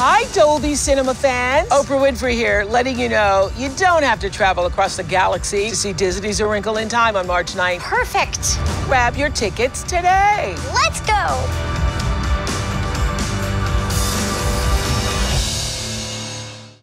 Hi, Dolby Cinema fans. Oprah Winfrey here, letting you know you don't have to travel across the galaxy to see Disney's A Wrinkle in Time on March 9th. Perfect. Grab your tickets today. Let's go.